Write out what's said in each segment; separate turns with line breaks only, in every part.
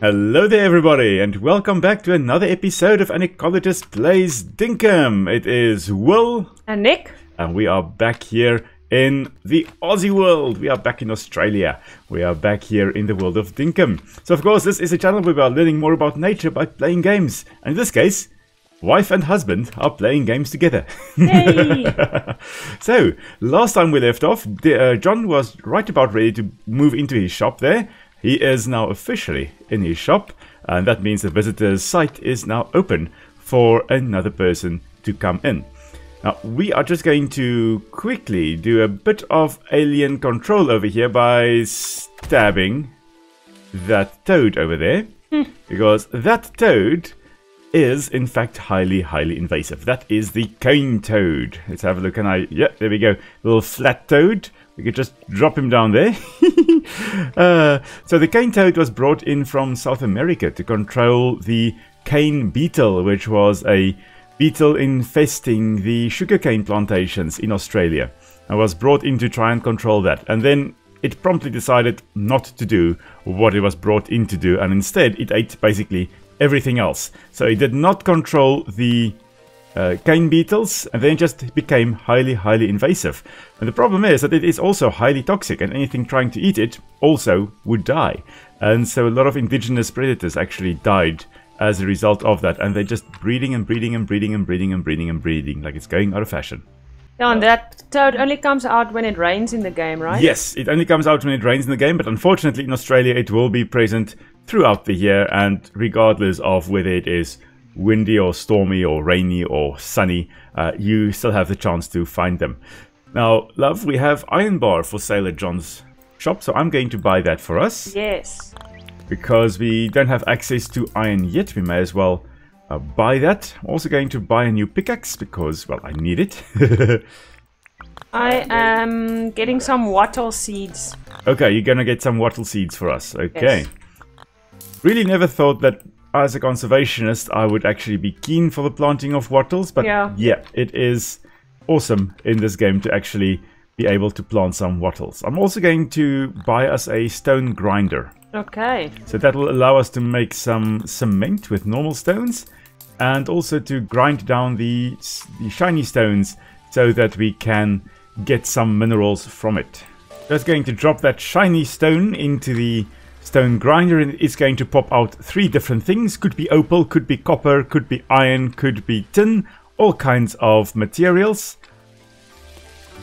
Hello there everybody and welcome back to another episode of An Ecologist Plays Dinkum. It is Will
And Nic?
and we are back here in the Aussie world. We are back in Australia. We are back here in the world of Dinkum. So of course this is a channel where we are learning more about nature by playing games. And in this case, wife and husband are playing games together. So, last time we left off, the, uh, John was right about ready to move into his shop there. He is now officially in his shop, and that means the visitor's site is now open for another person to come in. Now, we are just going to quickly do a bit of alien control over here by stabbing that toad over there. Hmm. because that toad is in fact highly, highly invasive. That is the cane toad. Let's have a look. And I, yeah, there we go. Little flat toad. We could just drop him down there. uh, so the cane toad was brought in from South America to control the cane beetle, which was a beetle infesting the sugarcane plantations in Australia. And was brought in to try and control that. And then it promptly decided not to do what it was brought in to do, and instead it ate basically everything else. So it did not control the uh, cane beetles, and then just became highly, highly invasive. And the problem is that it is also highly toxic, and anything trying to eat it also would die. And so a lot of indigenous predators actually died as a result of that, and they're just breeding and breeding and breeding and breeding and breeding and breeding, like it's going out of fashion.
yeah, and that toad only comes out when it rains in the game, right?
Yes, it only comes out when it rains in the game, but unfortunately in Australia it will be present throughout the year and regardless of whether it is windy or stormy or rainy or sunny, uh, you still have the chance to find them. Now, love, we have Iron Bar for sale at John's shop, so I'm going to buy that for us
Yes.
because we don't have access to iron yet. We may as well uh, buy that. I'm also going to buy a new pickaxe because, well, I need it.
I am getting some wattle seeds.
Okay, you're gonna get some wattle seeds for us. Okay.
Yes.
Really never thought that as a conservationist I would actually be keen for the planting of wattles, but
Yeah.
it is awesome in this game to actually be able to plant some wattles. I'm also going to buy us a stone grinder.
Okay.
So that will allow us to make some cement with normal stones and also to grind down the, the shiny stones so that we can get some minerals from it. Just going to drop that shiny stone into the stone grinder and it's going to pop out three different things. Could be opal, could be copper, could be iron, could be tin, all kinds of materials.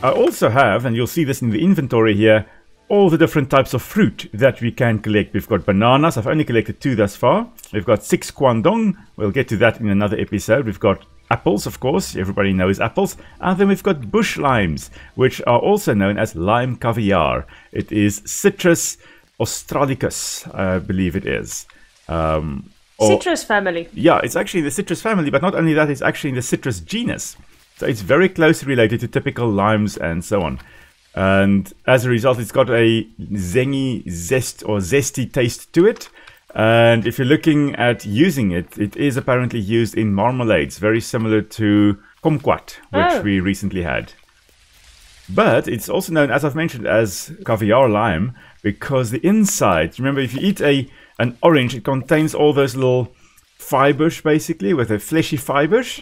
I also have, and you'll see this in the inventory here, all the different types of fruit that we can collect. We've got bananas, I've only collected two thus far. We've got six quandong, we'll get to that in another episode. We've got apples, of course, everybody knows apples. And then we've got bush limes, which are also known as lime caviar. It is Citrus australicus, I believe it is. Um, or-
Citrus family.
yeah, it's actually in the citrus family, but not only that, it's actually in the citrus genus. So it's very closely related to typical limes and so on. And as a result, it's got a zengy zest or zesty taste to it. And if you're looking at using it, it is apparently used in marmalades, very similar to kumquat, which
Oh.
we recently had. But it's also known, as I've mentioned, as caviar lime because the inside, remember, if you eat a an orange, it contains all those little fibers, basically, with the fleshy fibers.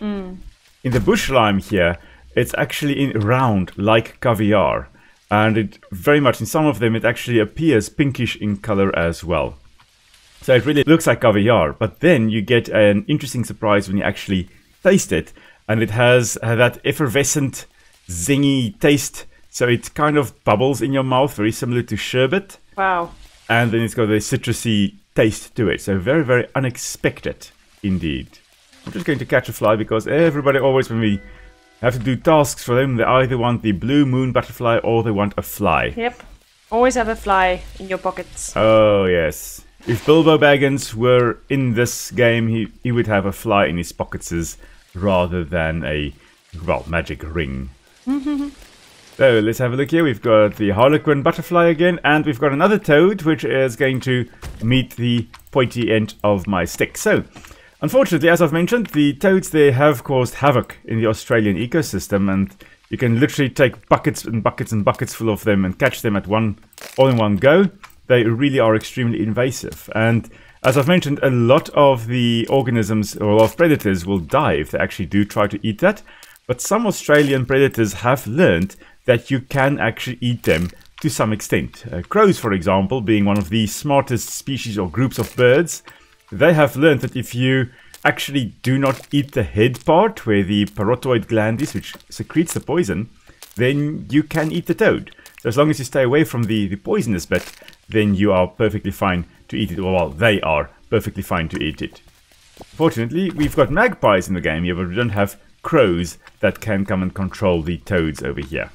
In the bush lime here, it's actually in round, like caviar. And it very much, in some of them, it actually appears pinkish in color as well. So it really looks like caviar, but then you get an interesting surprise when you actually taste it, and it has uh, that effervescent, zingy taste. So it kind of bubbles in your mouth, very similar to sherbet,
Wow.
and then it's got a citrusy taste to it. So very, very unexpected indeed. I'm just going to catch a fly because everybody always, when we have to do tasks for them, they either want the blue moon butterfly or they want a fly.
Yep. Always have a fly in your pockets.
Oh yes. If Bilbo Baggins were in this game, he, he would have a fly in his pockets rather than a, well, magic ring. so let's have a look here. We've got the Harlequin butterfly again, and we've got another toad, which is going to meet the pointy end of my stick. So, unfortunately, as I've mentioned, the toads, they have caused havoc in the Australian ecosystem, and you can literally take buckets and buckets and buckets full of them and catch them at one, all in one go. They really are extremely invasive. And As I've mentioned, a lot of the organisms or of predators will die if they actually do try to eat that. But some Australian predators have learned that you can actually eat them to some extent. Uh, crows, for example, being one of the smartest species or groups of birds, they have learned that if you actually do not eat the head part where the parotoid gland is, which secretes the poison, then you can eat the toad. So as long as you stay away from the, the poisonous bit, then you are perfectly fine to eat it. Well, they are perfectly fine to eat it. Fortunately, we've got magpies in the game here, but we don't have crows that can come and control the toads over here.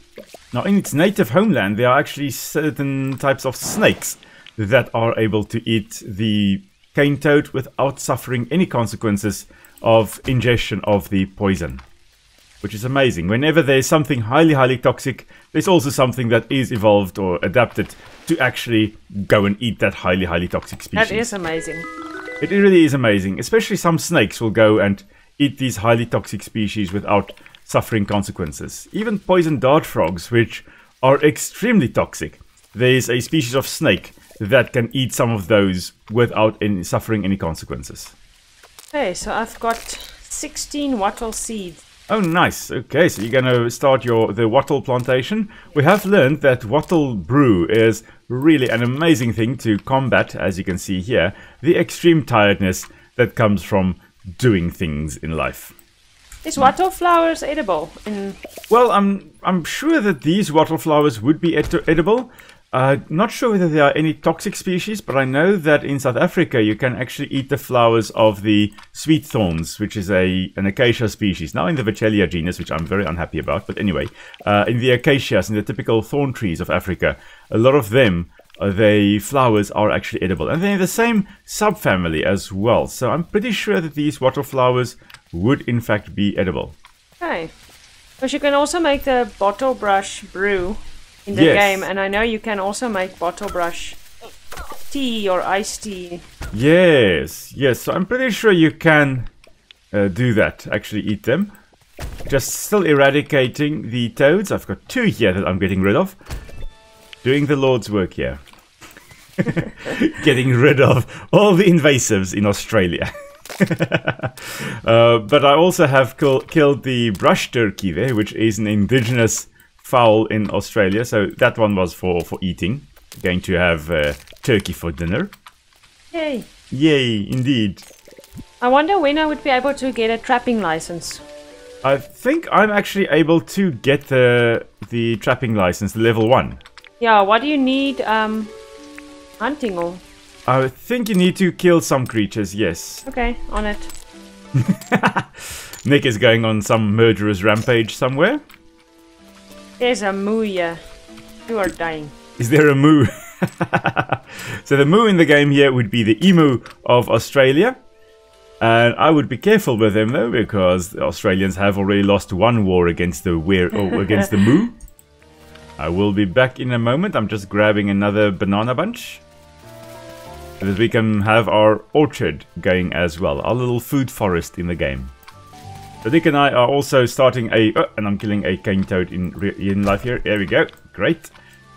Now, in its native homeland, there are actually certain types of snakes that are able to eat the cane toad without suffering any consequences of ingestion of the poison. Which is amazing. Whenever there's something highly, highly toxic, there's also something that is evolved or adapted to actually go and eat that highly, highly toxic species.
That is amazing.
It really is amazing. Especially some snakes will go and eat these highly toxic species without suffering consequences. Even poison dart frogs, which are extremely toxic. There's a species of snake that can eat some of those without any, suffering any consequences.
Okay, so I've got 16 wattle seeds.
Oh, nice. Okay, so you're gonna start your the wattle plantation. We have learned that wattle brew is really an amazing thing to combat, as you can see here, the extreme tiredness that comes from doing things in life.
Is wattle flowers edible? In
Well, I'm I'm sure that these wattle flowers would be ed- edible. Uh, not sure whether there are any toxic species, but I know that in South Africa you can actually eat the flowers of the sweet thorns, which is a an acacia species. Now in the Vachellia genus, which I'm very unhappy about. But anyway, uh, in the acacias, in the typical thorn trees of Africa, a lot of them, the flowers are actually edible, and they're in the same subfamily as well. So I'm pretty sure that these wattle flowers would in fact be edible.
okay, But you can also make the bottle brush brew in the
Yes.
game, and I know you can also make bottle brush tea or iced tea.
Yes, yes. So I'm pretty sure you can uh, do that. Actually, eat them. Just still eradicating the toads. I've got two here that I'm getting rid of. Doing the Lord's work here. getting rid of all the invasives in Australia. uh, but I also have kill- killed the brush turkey there, which is an indigenous fowl in Australia. So that one was for for eating. Going to have uh, turkey for dinner.
Yay!
Yay, indeed.
I wonder when I would be able to get a trapping license.
I think I'm actually able to get the the trapping license, level one.
Yeah, what do you need? Um, hunting or
I think you need to kill some creatures, yes.
okay, on it.
Nic is going on some murderous rampage somewhere.
There's a moo here. You are dying.
Is there a moo? so the moo in the game here would be the emu of Australia. And I would be careful with them though, because the Australians have already lost one war against the were or against the moo. I will be back in a moment. I'm just grabbing another banana bunch. So that we can have our orchard going as well. Our little food forest in the game. So Nic and I are also starting a... Oh, and I'm killing a cane toad in, in life here. There we go. Great.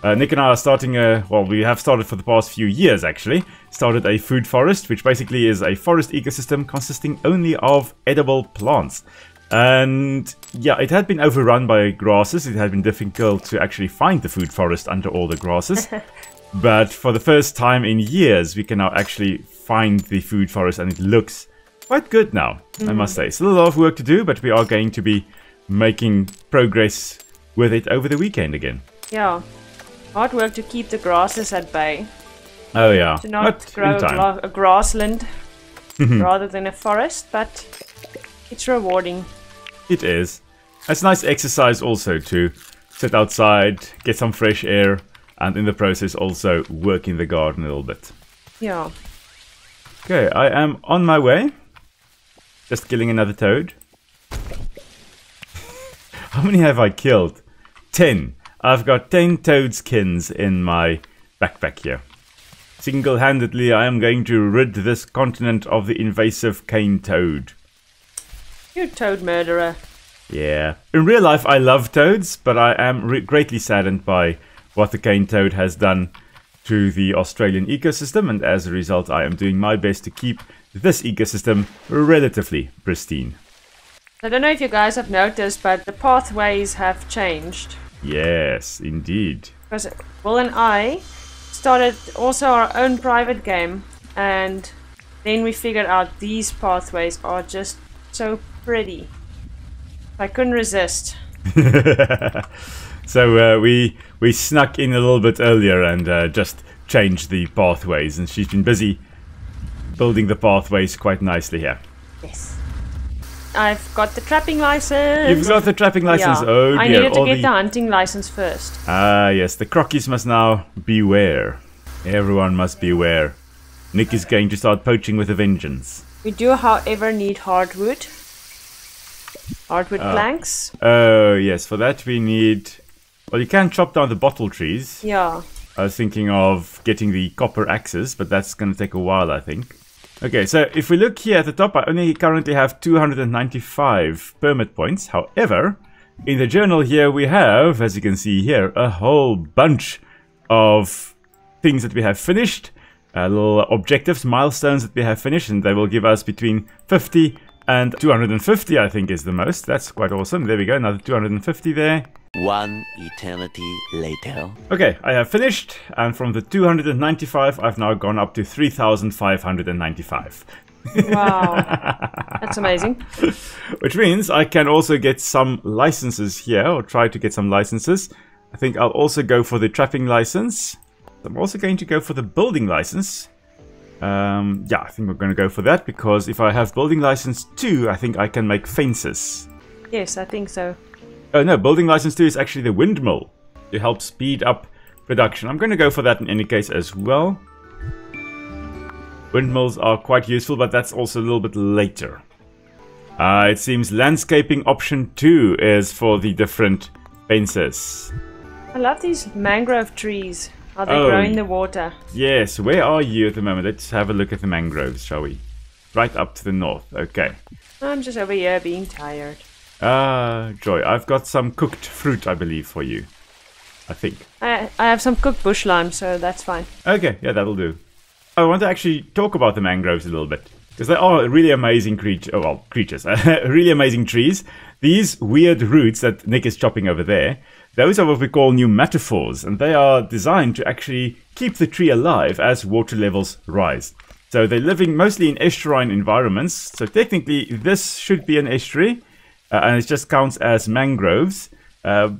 Uh, Nic and I are starting a... Well, we have started for the past few years, actually. Started a food forest, which basically is a forest ecosystem consisting only of edible plants. And yeah, it had been overrun by grasses. It had been difficult to actually find the food forest under all the grasses. but for the first time in years, we can now actually find the food forest, and it looks quite good now, I mm. must say. Still a lot of work to do, but we are going to be making progress with it over the weekend again.
Yeah. Hard work to keep the grasses at bay.
Oh yeah,
To not
but
grow
in time.
gla- a grassland rather than a forest, but it's rewarding.
It is. It's nice exercise also to sit outside, get some fresh air, and in the process also work in the garden a little bit.
Yeah.
Okay, I am on my way. Just killing another toad. How many have I killed? Ten. I've got ten toad skins in my backpack here. Single handedly, I am going to rid this continent of the invasive cane toad.
You toad murderer.
Yeah. In real life, I love toads, but I am re- greatly saddened by what the cane toad has done to the Australian ecosystem, and as a result, I am doing my best to keep this ecosystem relatively pristine.
I don't know if you guys have noticed, but the pathways have changed.
Yes, indeed.
Because Will and I started also our own private game, and then we figured out these pathways are just so pretty. I couldn't resist.
so uh, we we snuck in a little bit earlier and uh, just changed the pathways, and she's been busy building the pathways quite nicely here.
Yes. I've got the trapping license.
You've got the trapping license.
Yeah.
Oh dear.
I needed to
all
get
the-
the hunting license first.
Ah, yes, the crockies must now beware. Everyone must beware. Nic is going to start poaching with a vengeance.
We do, however, need hardwood. Hardwood
Ah.
planks.
Oh, yes, for that we need. Well, you can chop down the bottle trees.
Yeah.
I was thinking of getting the copper axes, but that's going to take a while, I think. Okay, so if we look here at the top, I only currently have 295 permit points. However, in the journal here we have, as you can see here, a whole bunch of things that we have finished, uh, little objectives, milestones that we have finished, and they will give us between 50 and 250, I think is the most. That's quite awesome. There we go, another 250 there.
One eternity later.
Okay, I have finished, and from the 295, I've now gone up to 3,595.
Wow. That's amazing.
Which means I can also get some licenses here, or try to get some licenses. I think I'll also go for the trapping license. I'm also going to go for the building license. Um, yeah, I think we're going to go for that, because if I have building license 2, I think I can make fences.
Yes, I think so.
Oh no, building license 2 is actually the windmill to help speed up production. I'm going to go for that in any case as well. Windmills are quite useful, but that's also a little bit later. Uh, it seems landscaping option 2 is for the different fences.
I love these mangrove trees. How they
Oh,
grow in the water.
Yes, where are you at the moment? Let's have a look at the mangroves, shall we? Right up to the north, okay.
I'm just over here being tired.
Ah, Joy, I've got some cooked fruit, I believe, for you. I think.
I, I have some cooked bush lime, so that's fine.
Okay, yeah, that'll do. I want to actually talk about the mangroves a little bit. Because they are really amazing creatures. Oh, well, creatures. really amazing trees. These weird roots that Nic is chopping over there, those are what we call pneumatophores, And they are designed to actually keep the tree alive as water levels rise. So they're living mostly in estuarine environments. So technically, this should be an estuary. Uh, and it just counts as mangroves. Uh,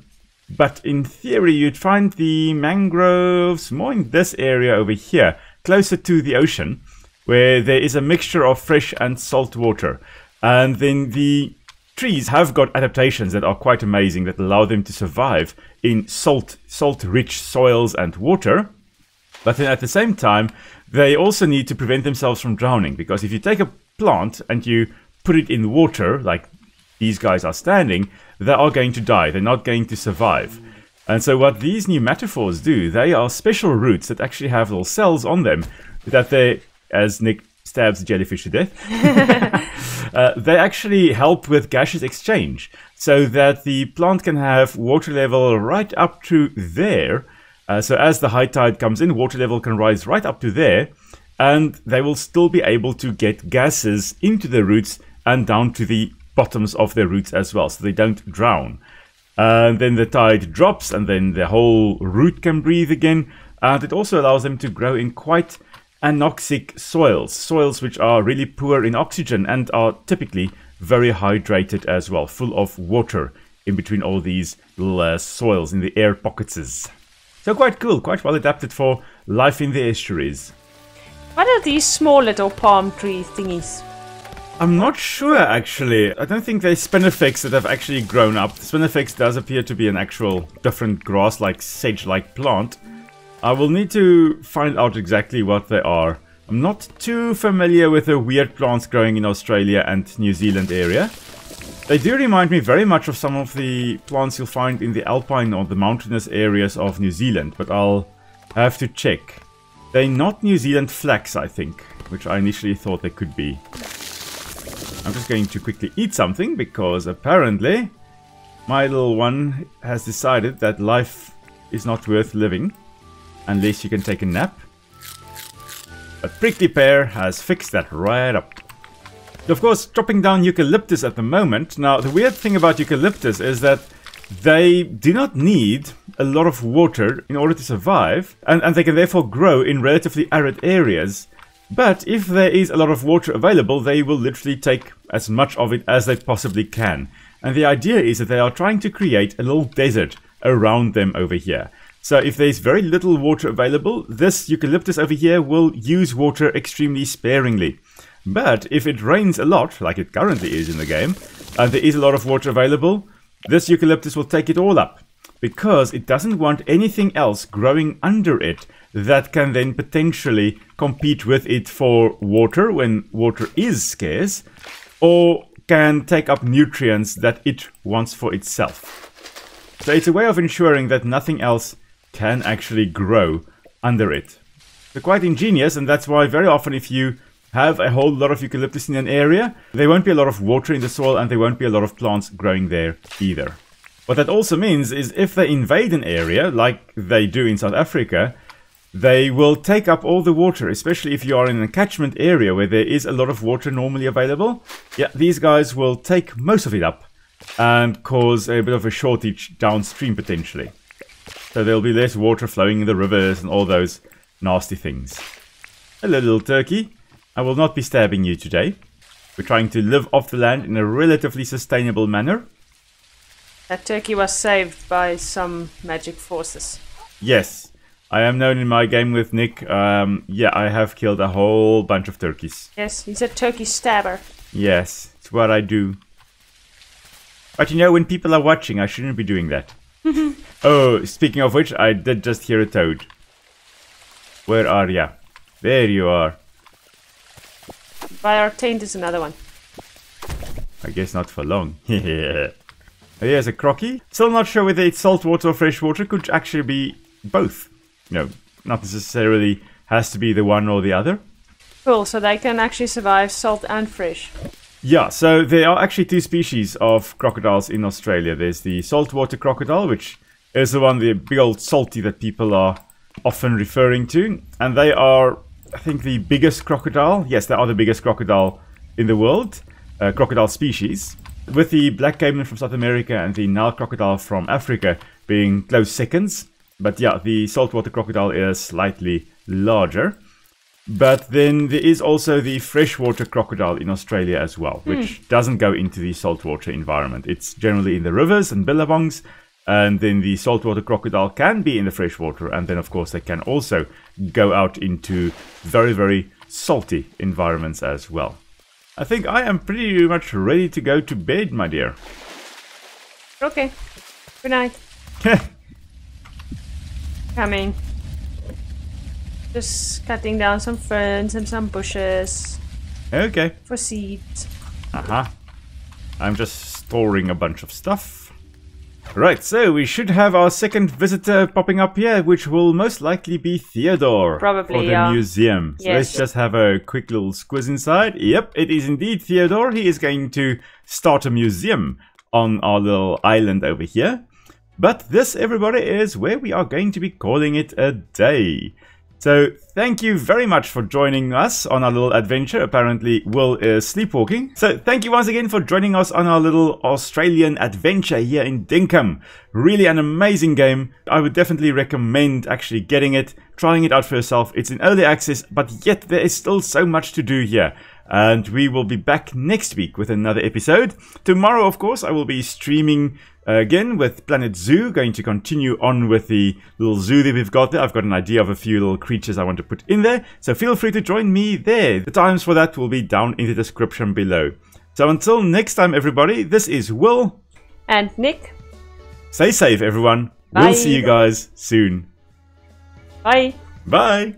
but in theory, you'd find the mangroves more in this area over here, closer to the ocean, where there is a mixture of fresh and salt water. And then the trees have got adaptations that are quite amazing that allow them to survive in salt, salt-rich soils and water. But then at the same time, they also need to prevent themselves from drowning because if you take a plant and you put it in water, like these guys are standing, they are going to die. They're not going to survive. And so what these pneumatophores do, they are special roots that actually have little cells on them that they, as Nic stabs the jellyfish to death, uh, they actually help with gaseous exchange so that the plant can have water level right up to there. Uh, so as the high tide comes in, water level can rise right up to there, and they will still be able to get gases into the roots and down to the bottoms of their roots as well, so they don't drown. And then the tide drops, and then the whole root can breathe again. And it also allows them to grow in quite anoxic soils, soils which are really poor in oxygen and are typically very hydrated as well, full of water in between all these little uh, soils in the air pockets. So quite cool, quite well adapted for life in the estuaries.
What are these small little palm tree thingies?
I'm not sure actually. I don't think they're spinifex that have actually grown up. Spinifex does appear to be an actual different grass like sage like plant. I will need to find out exactly what they are. I'm not too familiar with the weird plants growing in Australia and New Zealand area. They do remind me very much of some of the plants you'll find in the alpine or the mountainous areas of New Zealand, but I'll have to check. They're not New Zealand flax, I think, which I initially thought they could be. I'm just going to quickly eat something because apparently my little one has decided that life is not worth living. Unless you can take a nap. But Prickly Pear has fixed that right up. Of course, chopping down eucalyptus at the moment. Now, the weird thing about eucalyptus is that they do not need a lot of water in order to survive, and, and they can therefore grow in relatively arid areas. But if there is a lot of water available, they will literally take as much of it as they possibly can. And the idea is that they are trying to create a little desert around them over here. So if there's very little water available, this eucalyptus over here will use water extremely sparingly. But if it rains a lot, like it currently is in the game, and there is a lot of water available, this eucalyptus will take it all up because it doesn't want anything else growing under it that can then potentially compete with it for water when water is scarce or can take up nutrients that it wants for itself. So it's a way of ensuring that nothing else can actually grow under it. They're quite ingenious, and that's why very often if you have a whole lot of eucalyptus in an area, there won't be a lot of water in the soil and there won't be a lot of plants growing there either. What that also means is if they invade an area, like they do in South Africa, they will take up all the water, especially if you are in a catchment area where there is a lot of water normally available. Yeah, these guys will take most of it up and cause a bit of a shortage downstream potentially. So there'll be less water flowing in the rivers and all those nasty things. Hello, little turkey. I will not be stabbing you today. We're trying to live off the land in a relatively sustainable manner.
That turkey was saved by some magic forces.
Yes, I am known in my game with Nic. Um, yeah, I have killed a whole bunch of turkeys.
Yes, he's a turkey stabber.
Yes, it's what I do. But you know, when people are watching, I shouldn't be doing that. oh, speaking of which, I did just hear a toad. Where are ya? There you are.
By our tent is another one.
I guess not for long. Oh, here's a crocky. Still not sure whether it's saltwater or freshwater. Could actually be both. You know, not necessarily has to be the one or the other.
Cool, so they can actually survive salt and fresh.
Yeah, so there are actually two species of crocodiles in Australia. There's the saltwater crocodile, which is the one, the big old salty that people are often referring to. And they are, I think, the biggest crocodile. Yes, they are the biggest crocodile in the world, uh, crocodile species. With the black caiman from South America and the Nile crocodile from Africa being close seconds. But yeah, the saltwater crocodile is slightly larger. But then there is also the freshwater crocodile in Australia as well, hmm. which doesn't go into the saltwater environment. It's generally in the rivers and billabongs, and then the saltwater crocodile can be in the freshwater, and then of course they can also go out into very, very salty environments as well. I think I am pretty much ready to go to bed, my dear.
Okay. Good night. Coming. Just cutting down some ferns and some bushes
okay.
for seeds.
Uh-huh. I'm just storing a bunch of stuff. Right, so we should have our second visitor popping up here, which will most likely be Theodore.
Probably,
For the
yeah.
museum. So
Yes.
let's just have a quick little squiz inside. Yep, it is indeed Theodore. He is going to start a museum on our little island over here. But this, everybody, is where we are going to be calling it a day. So thank you very much for joining us on our little adventure. Apparently Will is sleepwalking. So thank you once again for joining us on our little Australian adventure here in Dinkum. Really an amazing game. I would definitely recommend actually getting it, trying it out for yourself. It's in early access, but yet there is still so much to do here. And we will be back next week with another episode. Tomorrow, of course, I will be streaming uh, again with Planet Zoo, going to continue on with the little zoo that we've got there. I've got an idea of a few little creatures I want to put in there, so feel free to join me there. The times for that will be down in the description below. So until next time, everybody, this is Will.
And Nic,
Stay safe, everyone.
Bye.
We'll see you guys soon.
bye.
Bye.